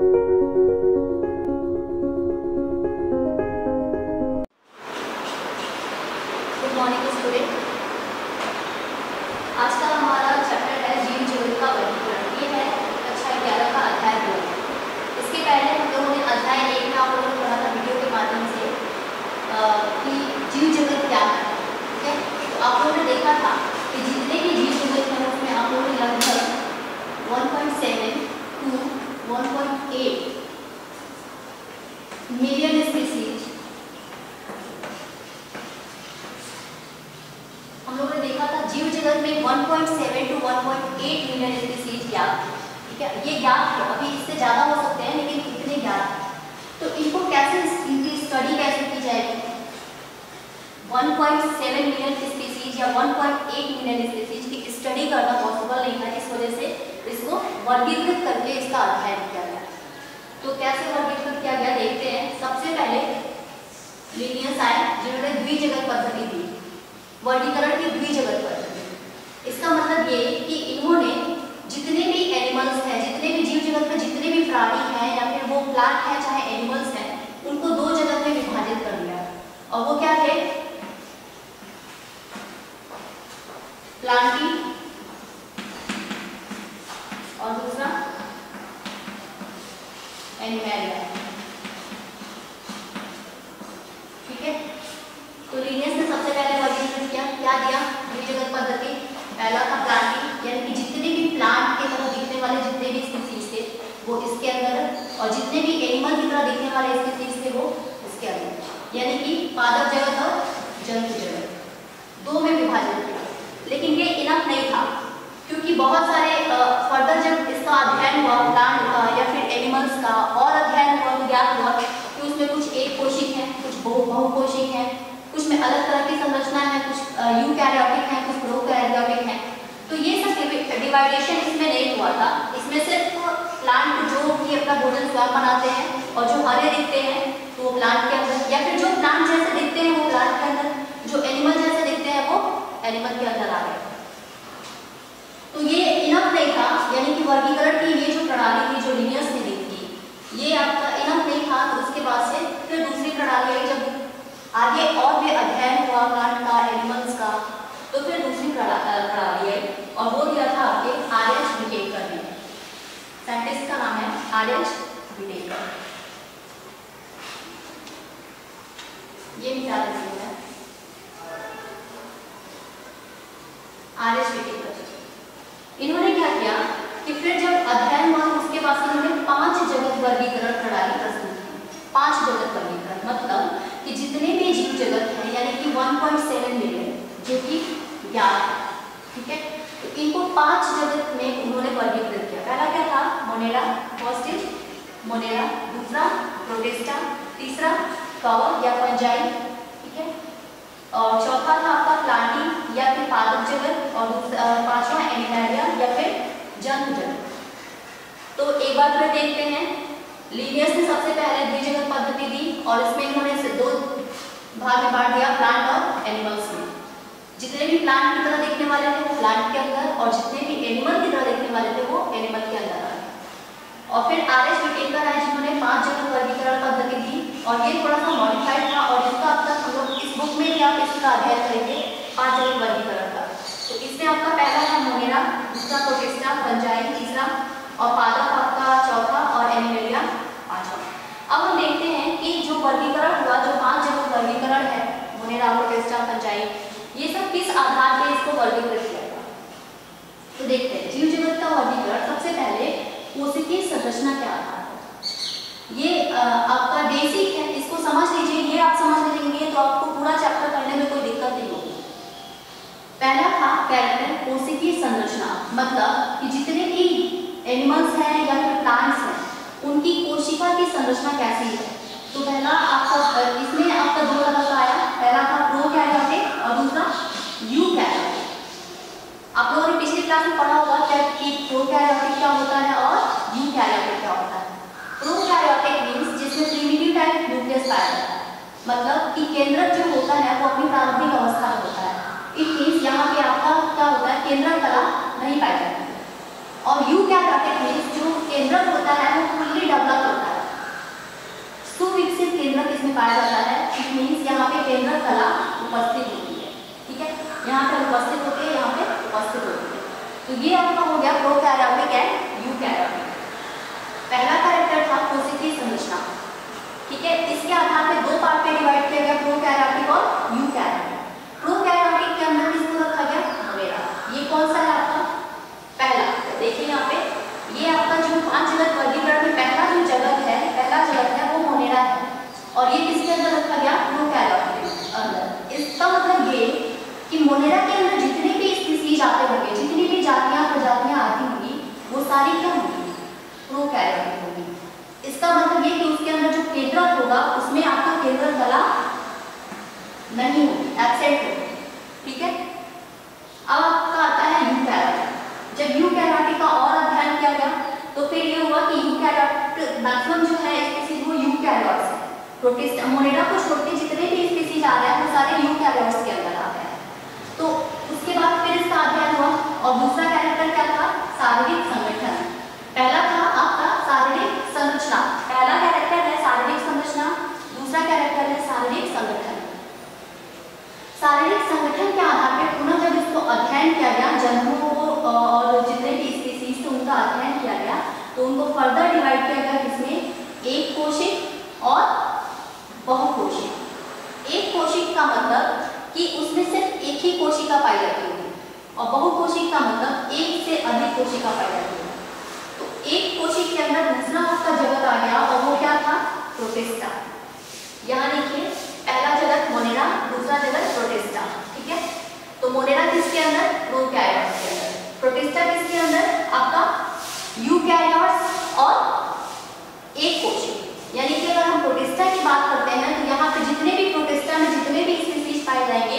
うん。था में 1.7 to 1.8 million species ज्ञात ठीक है? ये ज्ञात है अभी इससे ज़्यादा हो सकते हैं, लेकिन इतने ज्ञात तो इनको कैसे इनकी स्टडी कैसे की जाएगी? 1.7 मिलियन स्पीसीज या 1.8 मिलियन स्पीसीज की स्टडी करना पॉसिबल नहीं था, इस वजह से इसको वर्गीकृत करके इसका अध्ययन किया गया। तो कैसे वर्गीकृत किया गया, देखते हैं। सबसे पहले लिनियस आए जिन्होंने द्विजगत पद्धति दी। वर्गीकरण की द्विजगत पद्धति। इसका मतलब ये कि इन्होंने जितने भी एनिमल्स हैं, जितने भी जीव जगत में जितने भी प्राणी हैं या फिर वो प्लांट है, चाहे एनिमल्स हैं, उनको दो जगत में विभाजित कर दिया और वो क्या थे? प्लांटी और दूसरा एनिमेलिया ठीक है? तो लीनियस ने सबसे पहले वर्गीकरण किया, क्या दिया? पहला था प्लांटिंग यानी कि जितने भी प्लांट के तरह दिखने वाले, जितने भी स्पीसीज थे, वो इसके अंदर और जितने भी एनिमल की तरह दिखने वाले स्पीसीज थे, वो इसके अंदर यानी कि पादप जगत और जंतु जगत। दो में विभाजित किया। लेकिन ये इनफ नहीं था, क्योंकि बहुत सारे फर्दर जब इसका अध्ययन हुआ प्लांट का या फिर एनिमल्स का और अध्ययन हुआ तो ज्ञात हुआ कि उसमें कुछ एक कोशिक हैं कुछ बहु बहुकोशिक हैं कुछ में अलग तरह की संरचना है कुछ यूकैरियोटिक हैं कुछ प्रोकैरियोटिक हैं तो ये सब डिवाइडेशन इसमें नहीं हुआ था। इसमें सिर्फ़ प्लांट जो कि अपना भोजन स्वयं बनाते हैं और जो हरे दिखते हैं तो वो प्लांट के अंदर, या फिर जो प्लांट जैसे दिखते हैं वो प्लांट के अंदर, जो एनिमल जैसे दिखते हैं वो एनिमल के अंदर आ गए। तो ये इनफ नहीं था, यानी कि वर्गीकरण की ये जो प्रणाली थी, जो लिनियस ने दी थी ये आपका इनफ नहीं था तो उसके बाद से फिर दूसरी प्रणाली आई जब आगे और भी अध्ययन हुआ Spanish, दूसरा प्रोटेस्टा तीसरा, कवर या पंजाई, ठीक है? और चौथा था आपका प्लांटी या फिर पादप जगत, और पांचवा एनिमेलिया या फिर जंतु जगत। तो एक बार फिर देखते हैं। लीनियस ने सबसे पहले द्विजगत पद्धति दी, और इसमें इन्होंने दो भाग में बांट दिया प्लांट और एनिमल्स में। जितने भी प्लांट की तरह दिखने वाले थे, वो प्लांट के अंदर, और जितने भी एनिमल की तरह दिखने वाले थे, वो एनिमल के अंदर और फिर आर एस विटेकर आए जिन्होंने पाँच जगत वर्गीकरण पद्धति दी और ये थोड़ा सा मॉडिफाइड था और इसका अब तक हम लोग इस बुक में भी आप इसका अध्ययन करेंगे, पाँच जगत वर्गीकरण का। तो इसमें आपका पहला था मोनेरा, दूसरा प्रोटेस्टा पंजाई, तीसरा और पादप आपका चौथा और एनिमेलिया पांचवा। अब हम देखते हैं कि जो वर्गीकरण हुआ, जो पाँच जगह वर्गीकरण है, मोनेरा प्रोटेस्टा पंजाई, ये सब किस आधार पे इसको वर्गीकृत किया गया? तो देखते हैं जीव जगत का वर्गीकरण सबसे पहले कोशिकीय संरचना के आधार पर। ये आ, आपका बेसिक है इसको समझ लीजिए ये आप समझ लेंगे तो आपको पूरा चैप्टर करने में कोई दिक्कत नहीं होगी। पहला था कैरेक्टर कोशिकीय संरचना मतलब कि जितने भी एनिमल्स हैं या फिर प्लांट्स हैं उनकी कोशिका की संरचना कैसी है? तो पहला आपका इसमें आपका दो तरह का आया पहला था प्रोकैरियोटिक और केंद्रक जो होता है, वो अपनी प्रारंभिक अवस्था में होता है। इट मीन्स यहाँ पे आपका क्या होता है, केंद्रक कला नहीं पाई जाती है। और यू क्या कहते हैं जो केंद्रक होता है, वो फुल्ली डेवलप होता है। सुविकसित केंद्रक इसमें पाया जाता है। इट मीन्स यहाँ पे केंद्रक कला उपस्थित होती है। ठीक है? यहाँ पे उपस्थित होते हैं, यहाँ पे उपस्थित होती है। तो ये आपका हो गया प्रो कैरा एंड यू कैरा पहला कैराबिक होगा, उसमें आपका केंद्रक कला नहीं होगी एब्सेंट होगी ठीक है? अब आपका आता है यूकैरियोटिक जब यूकैरियोटिक का और अध्ययन किया गया तो फिर ये हुआ कि यूकैरियोट मैक्सिमम जो है स्पीसीज वो यूकैरियोट्स है। प्रोटिस्ट मोनेरा को छोड़ के जितने भी स्पीसीज आ रहे हैं, वो सारे यूकैरियोट्स के अंदर आ हैं। तो उसके बाद फिर इसका अध्ययन हुआ, और दूसरा कैरेक्टर क्या था? शारीरिक संगठन। पहला था आपका शारीरिक संरचना पहला कैरेक्टर है शारीरिक संरचना दूसरा कैरेक्टर है शारीरिक संगठन शारीरिक संगठन के आधार पर पुनः जब इसको अध्ययन किया गया जंतुओं और जितने भी स्पीसीज थे, उनका अध्ययन किया गया। तो उनको फर्दर डिवाइड किया गया किसमें एक कोशिक और बहुकोशिक। एक कोशिक का मतलब कि उसमें सिर्फ़ एक ही कोशिका पाई जाती होगी, और बहुकोशिक का मतलब एक से अधिक कोशिका पाई जाती होगी। तो एक कोशिक के अंदर दूसरा आपका जगत आ गया, और वो क्या था? प्रोटेस्टा यहाँ देखिए, पहला जगत मोनेरा, दूसरा जगत प्रोटेस्टा ठीक है? तो मोनेरा किसके अंदर? प्रोकैरियोट्स के अंदर। प्रोटेस्टा किसके अंदर? आपका यूकैरियोट्स और एक कोशिक यानी कि अगर हम प्रोटेस्टा की बात करते हैं तो यहाँ पे जितने भी प्रोटेस्टा में जितने भी स्पीसीज पाए जाएँगे,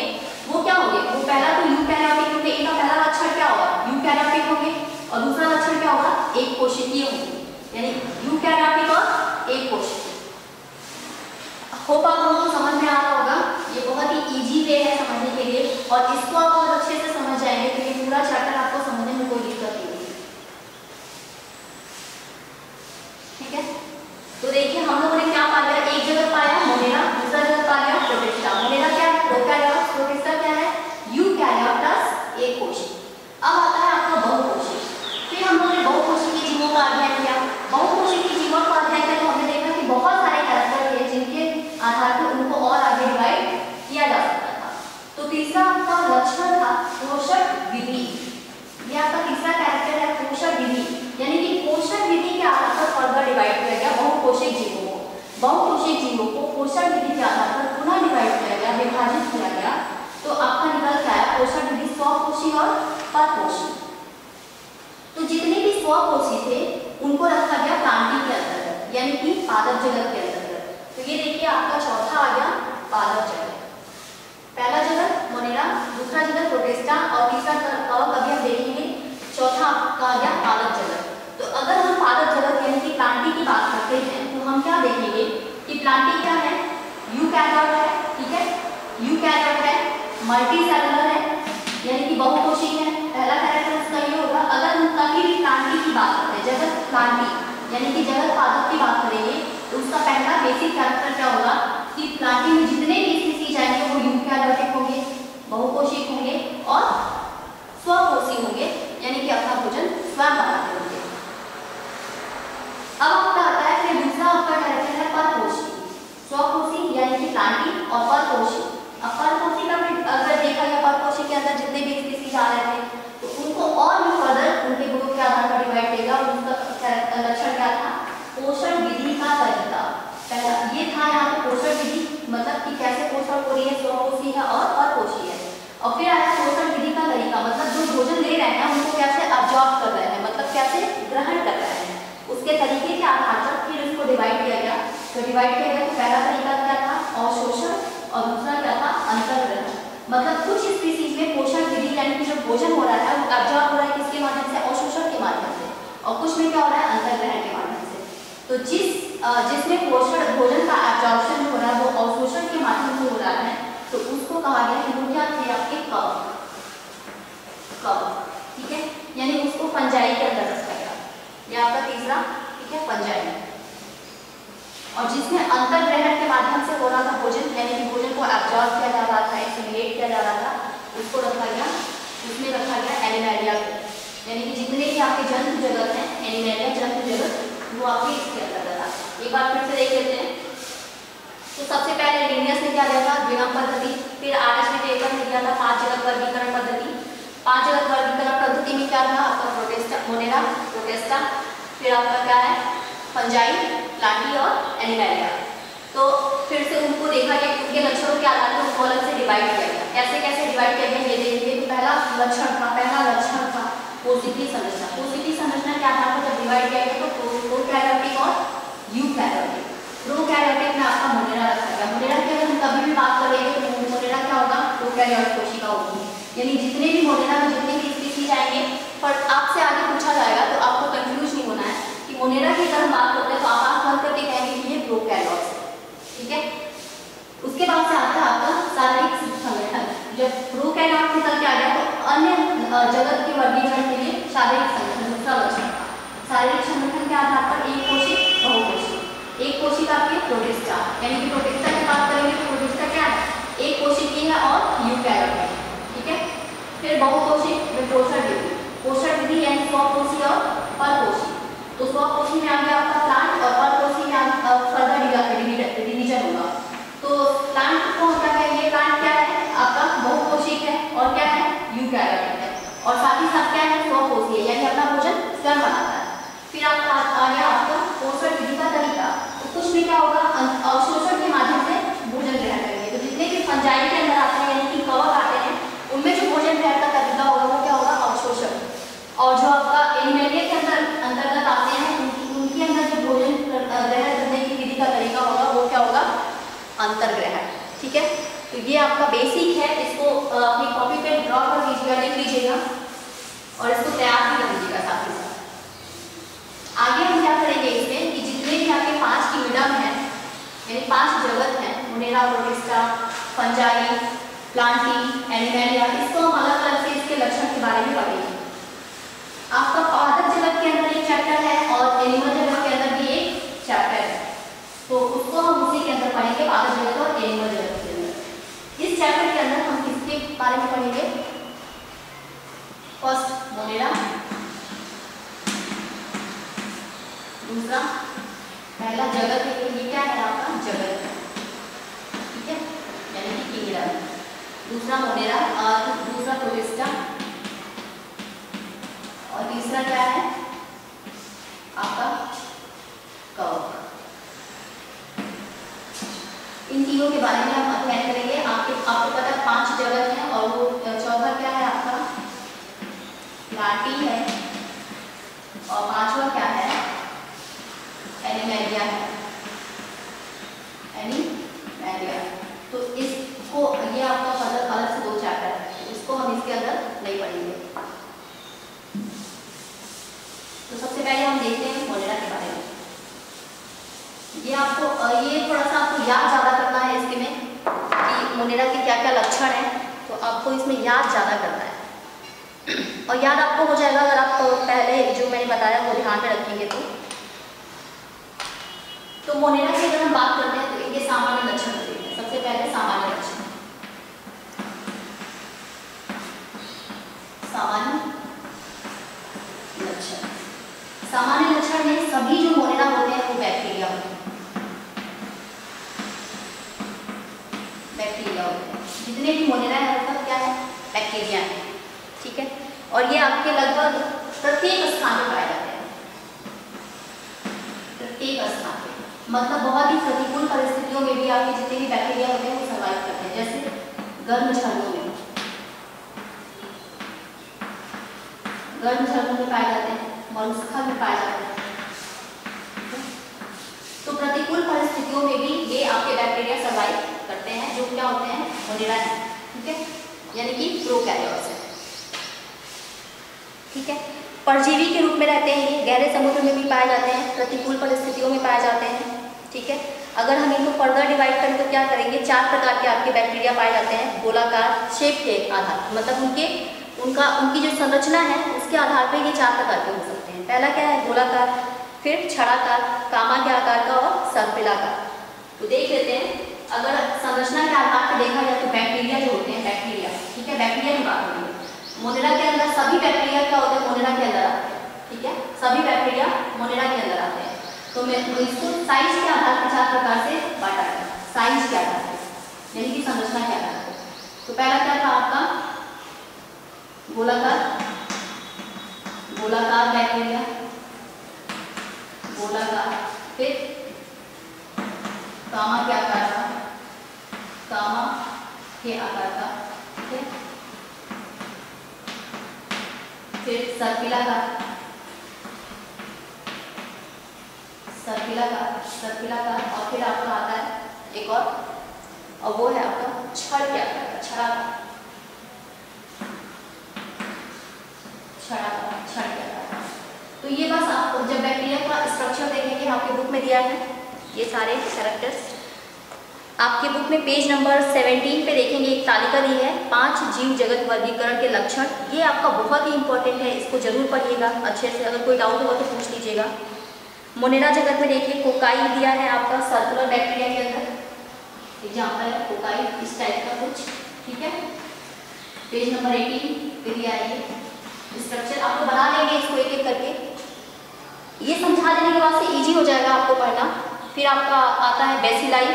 वो क्या होंगे? वो पहला तो यूकैरियोटिक होंगे इनका पहला लक्षण क्या होगा? यूकैरियोटिक होंगे, और दूसरा लक्षण क्या होगा? एक कोशिकीय होंगे। यानी यूकैरियोटिक और एक कोशिकीय होप आप लोगों को समझ में आ रहा होगा ये बहुत ही इजी वे है समझने के लिए और इसको आप बहुत अच्छे से समझ जाएँगे तो ये पूरा चैप्टर आपको समझने में कोई दिक्कत नहीं होगी ठीक है तो देखिए हम लोगों ने क्या पा लिया एक जगह पाया मोनेरा दूसरा जगह पा लिया प्रोटिस्टा मोनेरा क्या है प्रोकैरियोट्स प्रोटिस्टा क्या है यूकैरियोट प्लस एक कोशिक अब आता है आपका बहुकोशिक फिर हम लोगों ने बहुकोशिकीय जीवों का अध्ययन किया बहुकोशिकीय जीवों का अध्ययन किया तो हमने देखा कि बहुत सारे कैरेक्टर थे जिनके आधार पर उनको और आगे डिवाइड किया जा सकता था तो तीसरा आपका लक्षण था पोषक विधि ये आपका तीसरा कैरेक्टर है पोषक विधि यानी कि पोषक विधि के आधार पर फर्दर डिवाइड किया गया बहुकोशिक जीवों को बहुकोशिक जीवों पोषक के आधार पर पुनः डिवाइड किया गया, विभाजित किया गया। तो आपका निकल के आया पोषक विधि स्वकोशी और तो जितने भी थे, उनको रखा गया प्रांति के अंतर्गत, यानी कि पादप जगत के अंतर्गत। तो ये देखिए, आपका चौथा आ गया पादप जगत। पहला जगत, मोनेरा, दूसरा जगत प्रोटेस्टा और तीसरा कवक अभी हम देखेंगे, चौथा आपका आ गया पादप जगत। तो अगर हम पादप जगत, यानी कि प्लांटी की बात करते हैं तो हम क्या देखेंगे कि प्लांटी क्या है? यूकैरियोट है, ठीक है? यू यूकैरियोट है मल्टी सेलुलर है, यानी कि बहुकोशिक है। पहला कैरेक्टर इसका ये होगा। अगर हम कभी भी प्लांटी की बात करते हैं, जगत प्लांटी यानी कि जगत पादप की बात करेंगे तो उसका पहला बेसिक कैरेक्टर क्या होगा? कि प्लांटी में जितने भी स्पीसीज आएँगे वो यूकैरियोटिक होंगे बहुकोशिक होंगे और स्वकोशी होंगे, यानी कि अपना भोजन स्वयं बनाते होंगे अब आपका आता है फिर दूसरा आपका कैरेक्टर है परपोषी स्वकोशी यानी कि प्लांटी और परपोषी अब परपोषी का भी अगर देखा गया परपोषी के अंदर जितने भी स्पीसीज आ रहे थे तो उनको और भी फर्दर उनके गुणों के आधार पर डिवाइड किया और उसका लक्षण क्या था पोषण विधि का तरीका पहला ये था यहाँ पे पोषण विधि मतलब कि कैसे पोषण हो रही है स्वकोशी है और परपोषी है और फिर आया पोषण विधि का तरीका मतलब जो भोजन ले रहे हैं उनको कैसे कर रहे हैं मतलब कैसे ग्रहण कर रहे हैं। उसके तरीके के आधार पर फिर उसको डिवाइड किया गया तो डिवाइड किया गया तो पहला तरीका क्या था? अवशोषण, और दूसरा क्या था? अंतर्ग्रहण। मतलब कुछ स्पीसीज में पोषण विधि, यानी कि जो भोजन हो रहा है, वो अब्जॉर्ब हो रहा है किसके माध्यम से? अवशोषण के माध्यम से। और कुछ में क्या हो रहा है? अंतर्ग्रहण के माध्यम से। तो जिस जिसमें पोषण, भोजन का एब्जॉर्प्शन हो रहा है, वो अवशोषण के माध्यम से हो रहा है तो उसको कहा गया कि वो क्या? थे आपके कव कव ठीक है? यानी पंजाई के अंदर रखा गया। ये आपका तीसरा, ठीक है पंजाई और जिसमें अंतर्ग्रहण के माध्यम से हो रहा था भोजन, यानी कि भोजन को एब्जॉर्ब किया जा रहा था एसिमुलेट किया जा रहा था, उसको रखा गया, उसमें रखा गया एलिमेरिया को। यानी कि जितने भी आपके जंतु जगत हैं एनिमेलिया जंतु जगत वो आपके इसके अंतर्गत आते एक बार फिर से देख लेते हैं। तो सबसे पहले लिनियस ने क्या दिया था? द्विगम पद्धति, फिर आर एस ने दिया था पाँच जगत वर्गीकरण पद्धति। पाँच जगत वर्गीकरण पद्धति में क्या था? आपका मोनेरा प्रोटेस्टा फिर आपका क्या है? फंजाई प्लांटी और एनिमेलिया तो फिर से उनको देखा गया उनके लक्षणों के आधार पर उनको अलग से डिवाइड किया गया। कैसे कैसे डिवाइड किया गया, ये देखिए। तो पहला लक्षण था, पहला लक्षण था पॉजिटिव संरचना। पॉजिटिव संरचना के आधार पर जब डिवाइड किया गया तो प्रोकैरियोटिक और यूकैरियोटिक प्रोकैरियोटिक में आपका मोनेरा रखा गया। मोनेरा की अगर हम कभी भी बात करेंगे तो मोनेरा क्या होगा? प्रोकैरियोटिक कोशिका होगी। यानी जितने भी मोनेरा में जितने भी स्पीसीज आएँगे पर आपसे आगे पूछा जाएगा तो आपको कंफ्यूज नहीं होना है कि मोनेरा की अगर हम बात करते हैं तो आप आँख बंद करके कहेंगे कि ये प्रोकैरियोट्स है। ठीक है? उसके बाद से आता है आपका शारीरिक संगठन जब प्रोकैरियोट निकल के आ गया तो अन्य जगत के वर्गीकरण के लिए शारीरिक संगठन दूसरा लक्षण शारीरिक संगठन के आधार पर एक कोशिक, बहुकोशिक। एक कोशिक आपकी प्रोटिस्टा यानी कि प्रोटिस्टा की बात करेंगे तो प्रोटिस्टा क्या है? एक कोशिक है और यूकैरियोट है ठीक है? फिर बहुकोशिक में पोषण विधि पोषण विधि यानी स्वकोशी और परकोशी तो स्वकोशी में आ गया आपका प्लांट और परकोशी में फर्दर डिवीज़न होगा तो प्लांट को हम क्या कहेंगे प्लांट क्या है आपका बहुकोशिक है और क्या है यूकैरियोटिक है और साथ ही साथ क्या है स्वकोशीय यानी अपना भोजन स्वयं बनाता है फिर आपका गया आपका पोषण विधि का तरीका। तो कुछ क्या होगा अवशोषण के माध्यम से भोजन ग्रहण करेंगे। तो जितने भी फंजाई के अंदर आते हैं यानी कि कवक आते हैं, उनमें जो भोजन ग्रहण का तरीका होगा, वो क्या होगा? अवशोषण। और जो आपका एनिमेलिया के अंदर, अंतर्गत आते हैं, उनकी, उनके अंदर जो भोजन ग्रहण करने की विधि का तरीका होगा, वो क्या होगा? अंतर्ग्रहण। ठीक है? तो ये आपका बेसिक है, इसको अपनी कॉपी पे ड्रॉ कर लीजिएगा, लिख लीजिएगा। और इसको तैयार भी कर लीजिएगा साथ ही आगे हम क्या करेंगे इसमें कि जितने भी आपके पाँच की मिडम है, यानी पाँच जगत हैं, monera protista fungi plantae animalia, इसको हम अलग अलग से इसके लक्षण के बारे में पढ़ेंगे। आपका पादप जगत के अंदर एक चैप्टर है और एनिमल जगत के अंदर भी एक चैप्टर है। तो उसको हम उसी के अंदर पढ़ेंगे, पादप जगत और एनिमल जगत के अंदर। इस चैप्टर के अंदर हम किसके बारे में पढ़ेंगे? First monera. दूसरा। पहला जगत है, ये क्या है आपका? जगत। ठीक है? यानी कि किंगडम दूसरा मोनेरा और दूसरा प्रोटिस्टा और तीसरा क्या है? आपका कवक इन तीनों के बारे में हम अध्ययन करेंगे। आपके, आपको पता है पाँच जगत हैं और वो, चौथा क्या है आपका? लाटी है। और पांचवा क्या है? एनिमेलिया है। एनिमेलिया तो इसको, ये आपका अलग अलग से दो चैप्टर है। इसको हम इसके अंदर नहीं पढ़ेंगे। तो सबसे पहले हम देखते हैं मोलेरा के बारे में। ये आपको ये थोड़ा सा आपको याद ज़्यादा करना है इसके में कि मोनेरा के क्या क्या लक्षण हैं। तो आपको इसमें याद ज़्यादा करना है। और याद आपको हो जाएगा अगर आप पहले जो मैंने बताया वो ध्यान में रखेंगे तो। तो मोनेरा की अगर हम बात करते हैं तो इनके सामान्य लक्षण होते हैं। सबसे पहले सामान्य लक्षण। सामान्य लक्षण। सामान्य लक्षण में सभी जो मोनेरा होते हैं, वो बैक्टीरिया होते हैं। बैक्टीरिया होते हैं। जितने भी मोनेरा है सब क्या है? बैक्टीरिया है। ठीक है? और ये आपके लगभग प्रत्येक स्थान में पाए जाते हैं। प्रत्येक मतलब बहुत ही प्रतिकूल परिस्थितियों में भी आपके जितने भी बैक्टीरिया होते हैं, वो सर्वाइव करते हैं, जैसे गर्म झरनों में। गर्म झरनों में पाए जाते हैं मरुस्थल में पाए जाते हैं। तो प्रतिकूल परिस्थितियों में भी ये आपके बैक्टीरिया सर्वाइव करते हैं, जो क्या होते हैं मोनेरा ठीक है? यानी कि प्रोकैरियोट्स है। ठीक है? परजीवी के रूप में रहते हैं ये, गहरे समुद्र में भी पाए जाते हैं, प्रतिकूल परिस्थितियों में पाए जाते हैं। ठीक है? अगर हम इनको फर्दर डिवाइड करें तो क्या करेंगे? चार प्रकार के आपके बैक्टीरिया पाए जाते हैं, गोलाकार शेप के आधार मतलब उनके, उनका, उनकी जो संरचना है, उसके आधार पर ये चार प्रकार के हो सकते हैं। पहला क्या है? गोलाकार, फिर छड़ाकार, कामा के आकार का और सर्पिलाकार। तो देख लेते हैं, अगर संरचना के आधार पर देखा जाए तो बैक्टीरिया जो होते हैं बैक्टीरिया ठीक है? बैक्टीरिया की बात करेंगे मोनेरा के अंदर सभी बैक्टीरिया क्या होते हैं? मोनेरा के अंदर आते हैं, ठीक है? सभी बैक्टीरिया मोनेरा के अंदर आते हैं। तो मैं तो इसको साइज़ के आधार पर चार प्रकार से बांटा है। साइज़ के आधार पर। यानी कि संरचना के आधार पर तो पहला क्या था आपका? गोलाकार। गोलाकार बैक्टीरिया गोलाकार। फिर कामा के आकार का। कामा के आकार का। ठीक है? फिर सर्पिलाकार सर्पिलाकार सर्पिलाकार और फिर आपका आता है एक और और वो है आपका छड़ के छड़ा का। तो ये बस आप जब बैक्टीरिया का स्ट्रक्चर देखेंगे, आपके बुक में दिया है, ये सारे कैरेक्टर्स आपके बुक में पेज नंबर 17 पे देखेंगे, एक तालिका दी है, पाँच जीव जगत वर्गीकरण के लक्षण। ये आपका बहुत ही इंपॉर्टेंट है, इसको ज़रूर पढ़िएगा, अच्छे से अगर कोई डाउट होगा तो पूछ लीजिएगा। मोनेरा जगत में देखिए, कोकाई दिया है आपका सर्कुलर बैक्टीरिया के अंदर। एग्ज़ाम्पल है, कोकाई, इस टाइप का कुछ, ठीक है? पेज नंबर 18 पे दिया है स्ट्रक्चर आपको बना लेंगे इसको एक एक करके। ये समझा देने के बाद से इजी हो जाएगा आपको पढ़ना। फिर आपका आता है बेसिलाई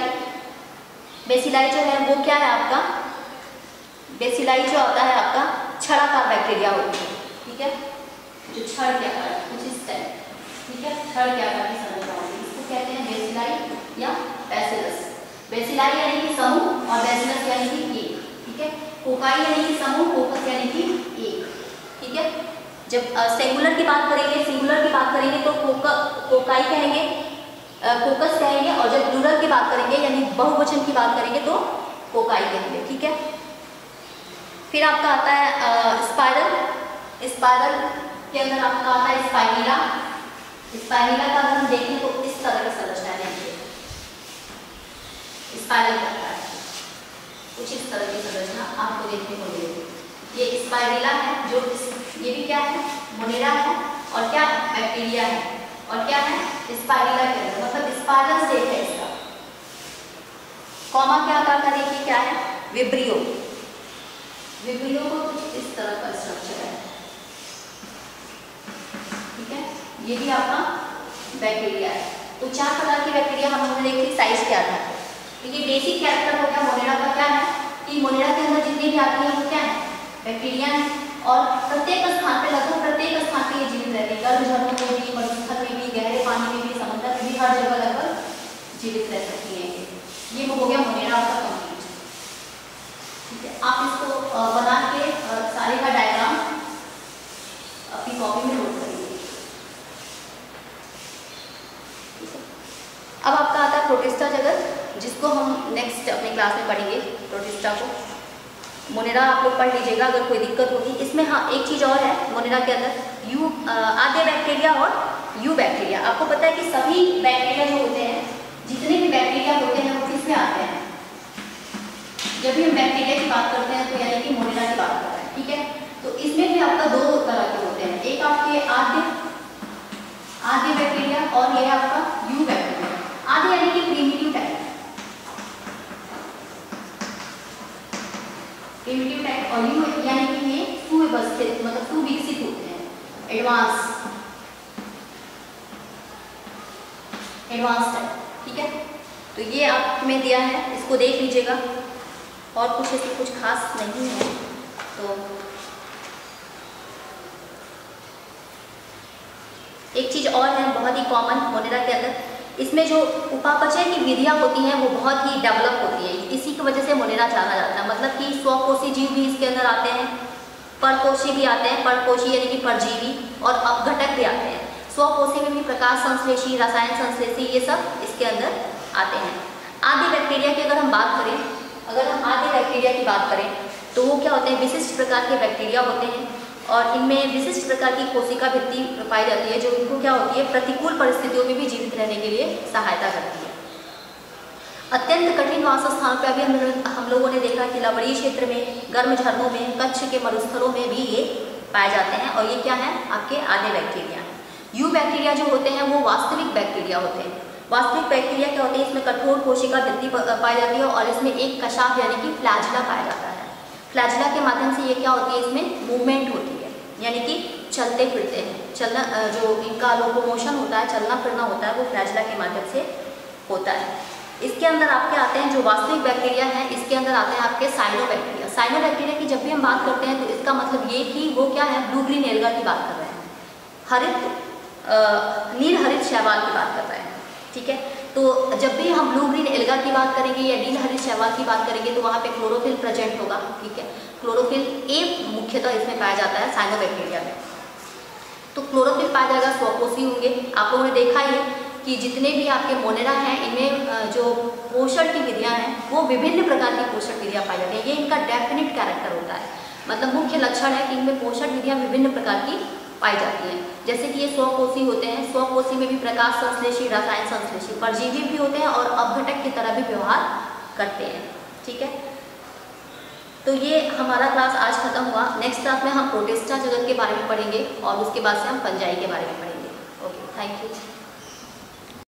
बेसिलाई जो है, वो क्या है आपका? बेसिलाई जो आता है आपका, छड़ा का बैक्टीरिया होती है, ठीक है? जो छड़ के आकार कुछ इस टाइप ठीक है? छड़ के आकार की संरचना होती है? इसको कहते हैं बेसिलाई या बेसिलस। बेसिलाई यानी कि समूह और बेसिलस यानी कि एक, ठीक है? कोकाई यानी कि समूह, कोकस यानी कि एक, ठीक है? जब सिंगुलर की बात करेंगे सिंगुलर की बात करेंगे तो कोका, कोकाई कहेंगे फोकस कहेंगे और जब प्लूरल की बात करेंगे, यानी बहुवचन की बात करेंगे तो कोकाई कहेंगे, ठीक है? फिर आपका आता है स्पाइरल स्पाइरल के अंदर आपका आता है स्पाइनिला स्पाइनिला का हम इस तरह की संरचना स्पाइरल करता है? कुछ इस तरह की संरचना आपको देखने को मिलेगी। ये स्पाइरिला है, जो इस, ये भी क्या है? मोनेरा है, और क्या बैक्टीरिया है? और क्या है? स्पाइरिला के अंदर। मतलब स्पाइरल शेप है इसका। कॉमा के आकार का देखिए क्या है? विब्रियो। विब्रियो को कुछ इस तरह का स्ट्रक्चर है ठीक है ये भी आपका बैक्टीरिया है। तो चार प्रकार की बैक्टीरिया हम लोगों ने देखी साइज़ के आधार पर ये बेसिक कैरेक्टर हो गया मोनेरा का क्या है? कि मोनेरा के अंदर जितने भी आती है, वो क्या है? बैक्टीरिया है। और प्रत्येक स्थान पर लगभग प्रत्येक स्थान पे ये जीवित रहते हैं गर्भ झरनों में भी मरुस्थल में भी गहरे पानी में भी समुद्र में भी हर जगह लगभग जीवित रह सकती हैं ये वो हो गया मोनेरा का कंप्लीट ठीक है आप इसको बना के सारे का डायग्राम अपनी कॉपी में नोट करिए अब आपका आता है प्रोटिस्टा जगत जिसको हम नेक्स्ट अपने क्लास में पढ़ेंगे प्रोटिस्टा को। मोनेरा आप लोग पढ़ लीजिएगा, अगर कोई दिक्कत होगी। इसमें हाँ एक चीज़ और है मोनेरा के अंदर। यू आधे बैक्टीरिया और यू बैक्टीरिया आपको पता है कि सभी बैक्टीरिया जो होते हैं, जितने भी बैक्टीरिया होते हैं, वो किसमें आते हैं? जब भी हम बैक्टीरिया की बात करते हैं तो यानी कि मोनेरा की बात कर रहे हैं, ठीक है? तो इसमें भी आपका दो तरह के होते हैं। एक आपके आद्य आद्य बैक्टीरिया और यह आपका यू बैक्टीरिया आद्य यानी कि प्रीमिटिव टाइप प्रिमिटिव टाइप और यू यानी कि ये सुव्यवस्थित मतलब सुविकसित होते हैं। एडवांस एडवांस टाइप ठीक है? तो ये आप में दिया है, इसको देख लीजिएगा। और कुछ इसमें कुछ खास नहीं है तो एक चीज़ और है, बहुत ही कॉमन मोनेरा के अंदर इसमें जो उपापचय की विधियाँ होती हैं, वो बहुत ही डेवलप होती है। इसी की वजह से मोनेरा जाना जाता है। मतलब कि स्वकोशी जीव भी इसके अंदर आते हैं परकोशी भी आते हैं परकोशी यानी कि परजीवी और अपघटक भी आते हैं। स्वकोशी में भी प्रकाश संश्लेषी, रसायन संश्लेषी, ये सब इसके अंदर आते हैं। आदि बैक्टीरिया की अगर हम बात करें, अगर हम आदि बैक्टीरिया की बात करें तो वो क्या होते हैं? विशिष्ट प्रकार के बैक्टीरिया होते हैं। और इनमें विशिष्ट प्रकार की कोशिका भित्ति पाई जाती है, जो इनको क्या होती है? प्रतिकूल परिस्थितियों में भी जीवित रहने के लिए सहायता करती है। अत्यंत कठिन वास स्थानों पर अभी हम हम लोगों ने देखा कि लवड़ी क्षेत्र में, गर्म झरनों में, कच्छ के मरुस्थलों में भी ये पाए जाते हैं। और ये क्या है? आपके आधे बैक्टीरिया। यू बैक्टीरिया जो होते हैं, वो वास्तविक बैक्टीरिया होते हैं। वास्तविक बैक्टीरिया क्या होते हैं? इसमें कठोर कोशिका भित्ति पाई जाती है और इसमें एक कशाफ यानी कि फ्लैजला पाया जाता है। फ्लैजिला के माध्यम से ये क्या होती है? इसमें मूवमेंट होती है। यानी कि चलते फिरते हैं। चलना जो इनका लोकोमोशन होता है, चलना फिरना होता है, वो फ्लैजिला के माध्यम से होता है। इसके अंदर आपके आते हैं जो वास्तविक बैक्टीरिया हैं, इसके अंदर आते हैं आपके साइनो बैक्टीरिया साइनो बैक्टीरिया की जब भी हम बात करते हैं तो इसका मतलब ये कि वो क्या है? ब्लू ग्रीन एल्गा की बात कर रहे हैं। हरित नील हरित शैवाल की बात कर रहे हैं। ठीक है? तो जब भी हम ब्लू ग्रीन एल्गा की बात करेंगे या नील हरी शैवाल की बात करेंगे तो वहाँ पे क्लोरोफिल प्रेजेंट होगा, ठीक है? क्लोरोफिल ए मुख्यतः इसमें पाया जाता है साइनो बैक्टीरिया में। तो क्लोरोफिल पाया जाएगा स्वकोशी होंगे। आप लोगों ने देखा ही कि जितने भी आपके मोनेरा हैं, इनमें जो पोषण की विधियाँ हैं, वो विभिन्न प्रकार की पोषण विधियाँ पाई जाती हैं। ये इनका डेफिनेट कैरेक्टर होता है। मतलब मुख्य लक्षण है कि इनमें पोषण विधियाँ विभिन्न प्रकार की पाई जाती हैं। जैसे कि ये स्वकोशी होते हैं, स्वकोशी में भी प्रकाश संश्लेषी, रसायन संश्लेषी, परजीवी भी होते हैं और अपघटक की तरह भी व्यवहार करते हैं, ठीक है? तो ये हमारा क्लास आज खत्म हुआ। नेक्स्ट क्लास में हम प्रोटेस्टा जगत के बारे में पढ़ेंगे और उसके बाद से हम पंजाई के बारे में पढ़ेंगे। Okay thank you